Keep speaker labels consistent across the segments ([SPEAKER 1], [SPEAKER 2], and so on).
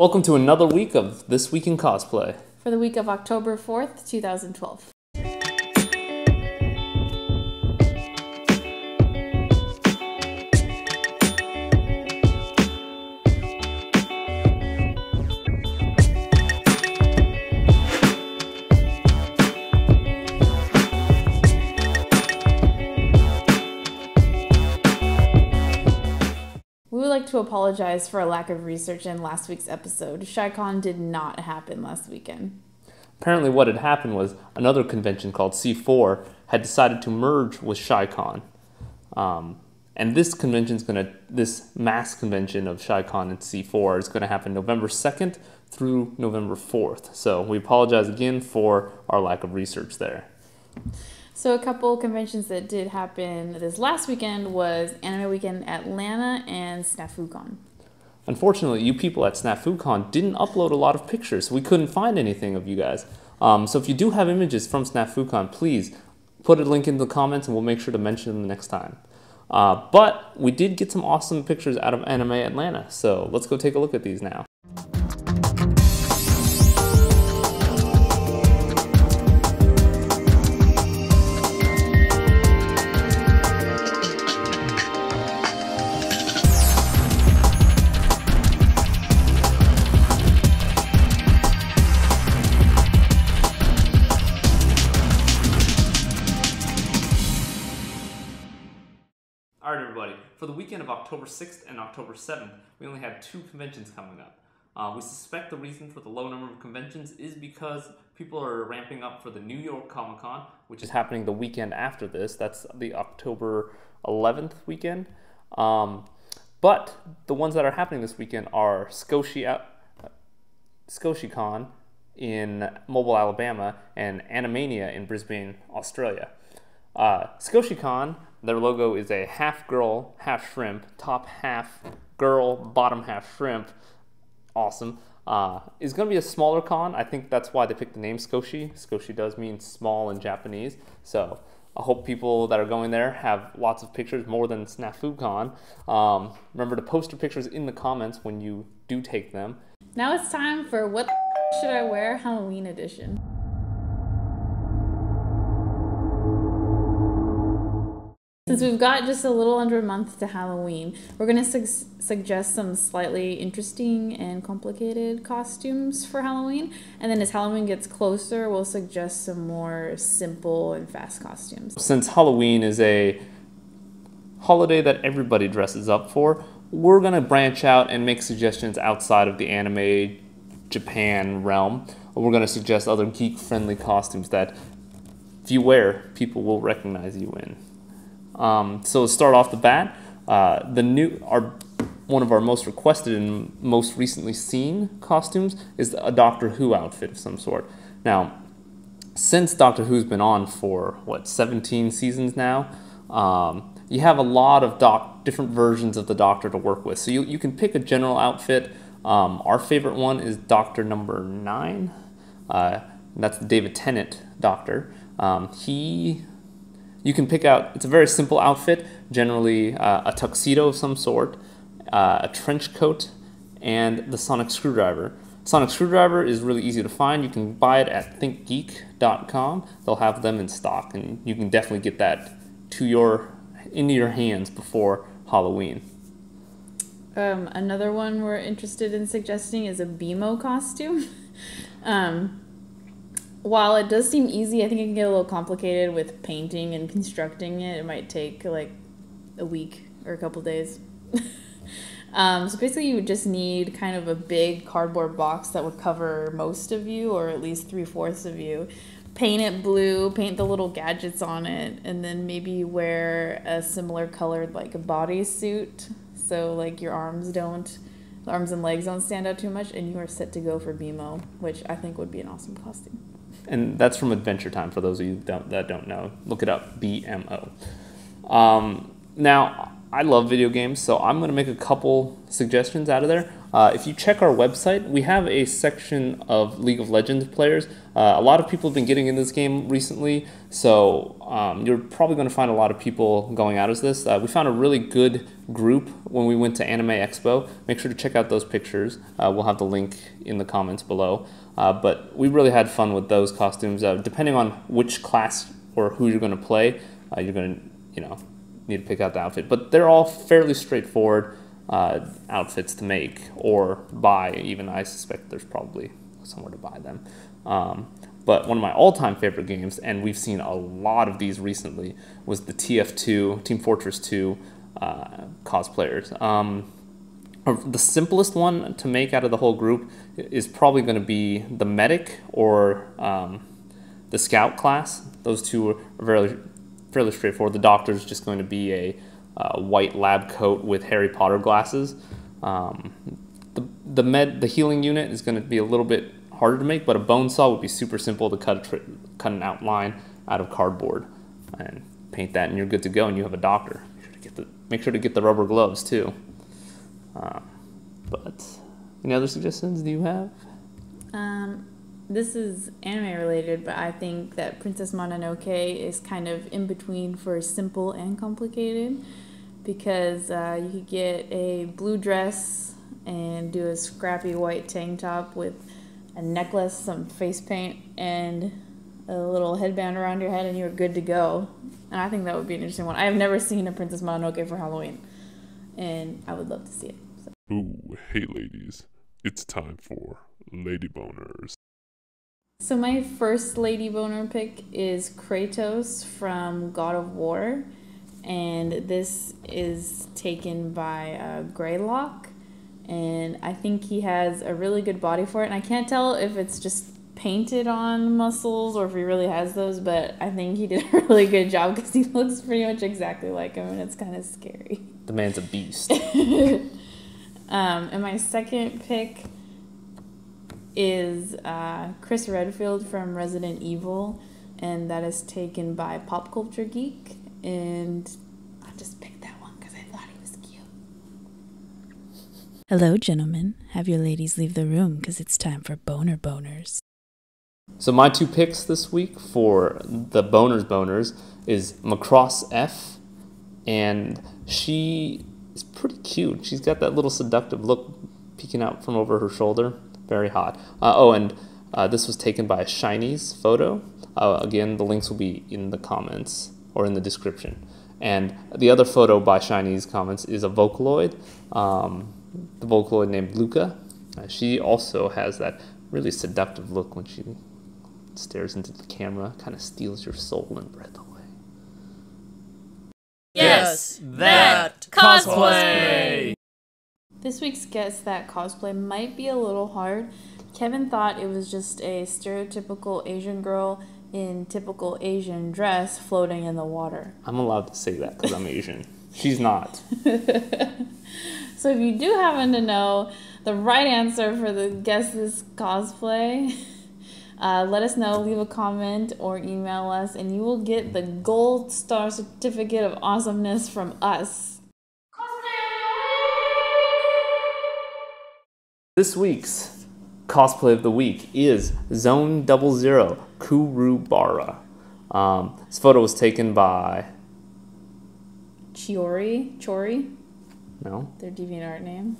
[SPEAKER 1] Welcome to another week of This Week in Cosplay.
[SPEAKER 2] For the week of October 4th, 2012. To apologize for a lack of research in last week's episode. ShyCon did not happen last weekend.
[SPEAKER 1] Apparently, what had happened was another convention called C4 had decided to merge with ShyCon. Um, and this convention is going to, this mass convention of ShyCon and C4 is going to happen November 2nd through November 4th. So we apologize again for our lack of research there.
[SPEAKER 2] So a couple conventions that did happen this last weekend was Anime Weekend Atlanta and SnafuCon.
[SPEAKER 1] Unfortunately, you people at SnafuCon didn't upload a lot of pictures, we couldn't find anything of you guys. Um, so if you do have images from SnafuCon, please put a link in the comments and we'll make sure to mention them next time. Uh, but we did get some awesome pictures out of Anime Atlanta, so let's go take a look at these now. All right, everybody. For the weekend of October 6th and October 7th, we only had two conventions coming up. Uh, we suspect the reason for the low number of conventions is because people are ramping up for the New York Comic Con, which is happening the weekend after this. That's the October 11th weekend. Um, but the ones that are happening this weekend are Skoshi, SkoshiCon in Mobile, Alabama, and Animania in Brisbane, Australia. Uh, SkoshiCon, their logo is a half girl, half shrimp, top half girl, bottom half shrimp. Awesome. Uh, is going to be a smaller con. I think that's why they picked the name Skoshi. Skoshi does mean small in Japanese. So I hope people that are going there have lots of pictures, more than SnafuCon. Um, remember to post your pictures in the comments when you do take them.
[SPEAKER 2] Now it's time for What Should I Wear Halloween Edition. Since we've got just a little under a month to Halloween, we're going to su- suggest some slightly interesting and complicated costumes for Halloween. And then as Halloween gets closer, we'll suggest some more simple and fast costumes.
[SPEAKER 1] Since Halloween is a holiday that everybody dresses up for, we're going to branch out and make suggestions outside of the anime Japan realm. We're going to suggest other geek friendly costumes that if you wear, people will recognize you in. Um, so to start off the bat, uh, the new our one of our most requested and most recently seen costumes is a Doctor Who outfit of some sort. Now, since Doctor Who's been on for what 17 seasons now, um, you have a lot of doc different versions of the Doctor to work with. So you you can pick a general outfit. Um, our favorite one is Doctor Number Nine. Uh, that's the David Tennant Doctor. Um, he you can pick out, it's a very simple outfit, generally uh, a tuxedo of some sort, uh, a trench coat, and the sonic screwdriver. Sonic screwdriver is really easy to find. You can buy it at thinkgeek.com. They'll have them in stock, and you can definitely get that to your into your hands before Halloween.
[SPEAKER 2] Um, another one we're interested in suggesting is a BMO costume. um, while it does seem easy, I think it can get a little complicated with painting and constructing it. It might take like a week or a couple days. um, so basically, you would just need kind of a big cardboard box that would cover most of you, or at least three fourths of you. Paint it blue, paint the little gadgets on it, and then maybe wear a similar colored like a bodysuit, so like your arms don't, arms and legs don't stand out too much, and you are set to go for BMO, which I think would be an awesome costume
[SPEAKER 1] and that's from Adventure Time. For those of you don't, that don't know, look it up. BMO. Um, now, I love video games, so I'm going to make a couple suggestions out of there. Uh, if you check our website, we have a section of League of Legends players. Uh, a lot of people have been getting in this game recently, so um, you're probably going to find a lot of people going out as this. Uh, we found a really good group when we went to Anime Expo. Make sure to check out those pictures. Uh, we'll have the link in the comments below. Uh, but we really had fun with those costumes. Uh, depending on which class or who you're going to play, you're going to, you know, need to pick out the outfit. But they're all fairly straightforward uh, outfits to make or buy. Even I suspect there's probably somewhere to buy them. Um, but one of my all-time favorite games, and we've seen a lot of these recently, was the TF2 Team Fortress 2 uh, cosplayers. Um, the simplest one to make out of the whole group is probably going to be the medic or um, the scout class. Those two are very fairly straightforward. The doctor is just going to be a uh, white lab coat with Harry Potter glasses. Um, the, the med, the healing unit is going to be a little bit harder to make, but a bone saw would be super simple to cut, a cut an outline out of cardboard and paint that, and you're good to go, and you have a doctor. Make sure to get the, make sure to get the rubber gloves too. Uh, but any other suggestions do you have?
[SPEAKER 2] Um, this is anime related, but I think that Princess Mononoke is kind of in between for simple and complicated because uh, you could get a blue dress and do a scrappy white tank top with a necklace, some face paint, and a little headband around your head, and you're good to go. And I think that would be an interesting one. I have never seen a Princess Mononoke for Halloween, and I would love to see it. So.
[SPEAKER 3] Ooh, hey ladies, it's time for Lady Boners.
[SPEAKER 2] So my first lady boner pick is Kratos from God of War, and this is taken by uh, Greylock, and I think he has a really good body for it. And I can't tell if it's just painted on muscles or if he really has those, but I think he did a really good job because he looks pretty much exactly like him, and it's kind of scary.
[SPEAKER 1] The man's a beast.
[SPEAKER 2] um, and my second pick is uh, Chris Redfield from Resident Evil, and that is taken by Pop Culture Geek. And I just picked that one because I thought he was cute.
[SPEAKER 4] Hello, gentlemen. Have your ladies leave the room because it's time for boner boners.
[SPEAKER 1] So my two picks this week for the boners boners is Macross F, and she is pretty cute. She's got that little seductive look peeking out from over her shoulder very hot. Uh, oh, and uh, this was taken by a Shiny's photo. Uh, again, the links will be in the comments or in the description. And the other photo by Shiny's comments is a Vocaloid, um, the Vocaloid named Luka. Uh, she also has that really seductive look when she stares into the camera, kind of steals your soul and breath away.
[SPEAKER 5] Yes, that cosplay!
[SPEAKER 2] This week's Guess That cosplay might be a little hard. Kevin thought it was just a stereotypical Asian girl in typical Asian dress floating in the water.
[SPEAKER 1] I'm allowed to say that because I'm Asian. She's not.
[SPEAKER 2] so if you do happen to know the right answer for the Guess This cosplay, uh, let us know, leave a comment, or email us, and you will get the gold star certificate of awesomeness from us.
[SPEAKER 1] This week's cosplay of the week is Zone Double Zero Kurobara. Um, this photo was taken by
[SPEAKER 2] Chiori. Chori.
[SPEAKER 1] No.
[SPEAKER 2] Their DeviantArt name.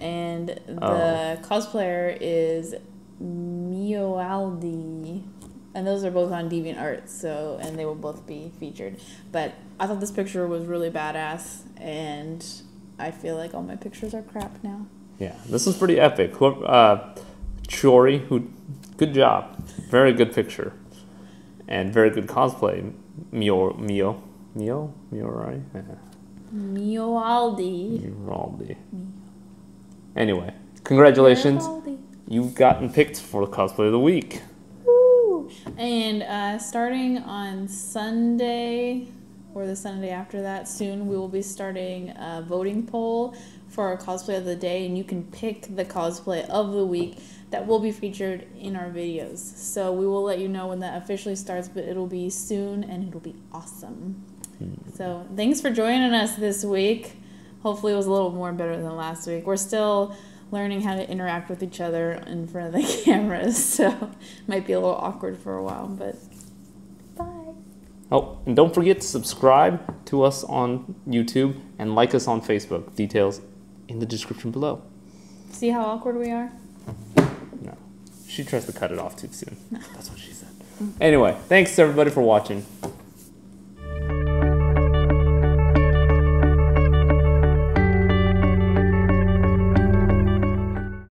[SPEAKER 2] And the oh. cosplayer is Miyoaldy. And those are both on DeviantArt, so and they will both be featured. But I thought this picture was really badass, and I feel like all my pictures are crap now.
[SPEAKER 1] Yeah, this is pretty epic. Uh, Chori, who, good job, very good picture, and very good cosplay. Mio, Mio, Mio, Mio, right? Yeah.
[SPEAKER 2] Miyoaldy.
[SPEAKER 1] Miyoaldy. Anyway, congratulations. You've gotten picked for the cosplay of the week.
[SPEAKER 2] Woo! And uh, starting on Sunday or the Sunday after that, soon we will be starting a voting poll for our cosplay of the day, and you can pick the cosplay of the week that will be featured in our videos. So we will let you know when that officially starts, but it'll be soon and it'll be awesome. Mm. So thanks for joining us this week. hopefully it was a little more better than last week. We're still learning how to interact with each other in front of the cameras, so might be a little awkward for a while, but bye.
[SPEAKER 1] Oh, and don't forget to subscribe to us on YouTube and like us on Facebook. Details in the description below.
[SPEAKER 2] See how awkward we are? Mm-hmm.
[SPEAKER 1] No, she tries to cut it off too soon. That's what she said. Anyway, thanks everybody for watching.